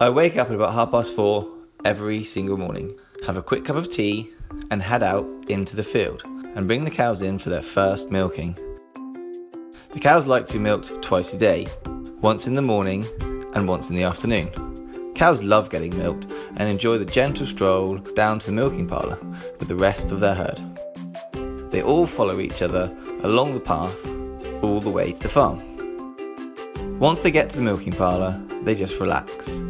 I wake up at about half past four every single morning, have a quick cup of tea, and head out into the field and bring the cows in for their first milking. The cows like to be milked twice a day, once in the morning and once in the afternoon. Cows love getting milked and enjoy the gentle stroll down to the milking parlour with the rest of their herd. They all follow each other along the path all the way to the farm. Once they get to the milking parlour, they just relax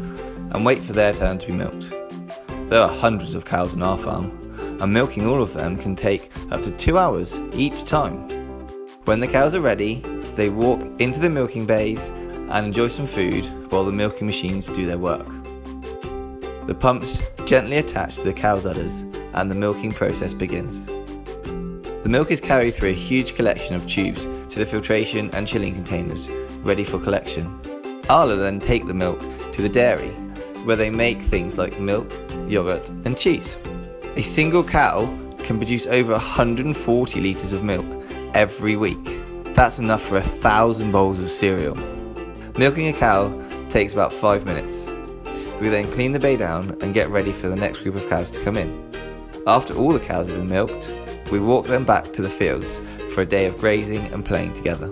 and wait for their turn to be milked. There are hundreds of cows on our farm, and milking all of them can take up to two hours each time. When the cows are ready, they walk into the milking bays and enjoy some food while the milking machines do their work. The pumps gently attach to the cow's udders and the milking process begins. The milk is carried through a huge collection of tubes to the filtration and chilling containers, ready for collection. Arla then take the milk to the dairy where they make things like milk, yogurt, and cheese. A single cow can produce over 140 litres of milk every week. That's enough for a thousand bowls of cereal. Milking a cow takes about five minutes. We then clean the bay down and get ready for the next group of cows to come in. After all the cows have been milked, we walk them back to the fields for a day of grazing and playing together.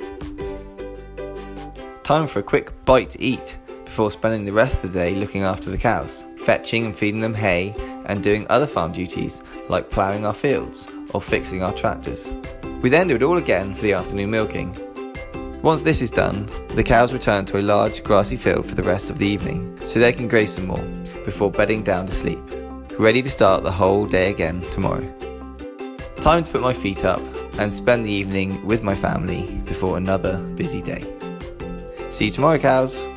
Time for a quick bite to eat before spending the rest of the day looking after the cows, fetching and feeding them hay, and doing other farm duties like ploughing our fields or fixing our tractors. We then do it all again for the afternoon milking. Once this is done, the cows return to a large grassy field for the rest of the evening so they can graze some more before bedding down to sleep, ready to start the whole day again tomorrow. Time to put my feet up and spend the evening with my family before another busy day. See you tomorrow, cows!